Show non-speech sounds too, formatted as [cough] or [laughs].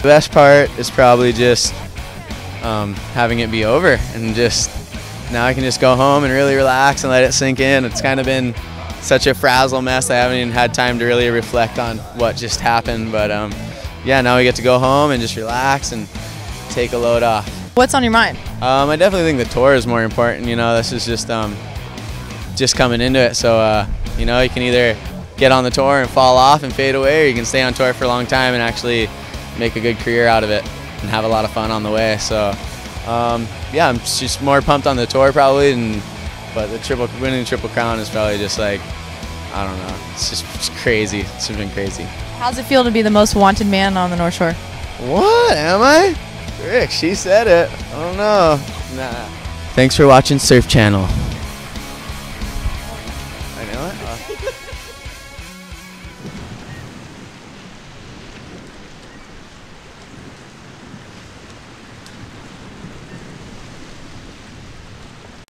The best part is probably just um, having it be over and just now I can just go home and really relax and let it sink in. It's kind of been such a frazzle mess. I haven't even had time to really reflect on what just happened. But um, yeah, now we get to go home and just relax and take a load off. What's on your mind? Um, I definitely think the tour is more important. You know, this is just um, just coming into it. So uh, you know, you can either get on the tour and fall off and fade away, or you can stay on tour for a long time and actually make a good career out of it and have a lot of fun on the way. So um, yeah, I'm just more pumped on the tour probably, and but the triple winning the triple crown is probably just like I don't know. It's just it's crazy. It's just been crazy. How's it feel to be the most wanted man on the North Shore? What am I? Rick, she said it. I don't know. Nah. Thanks for watching Surf Channel. I know it. [laughs]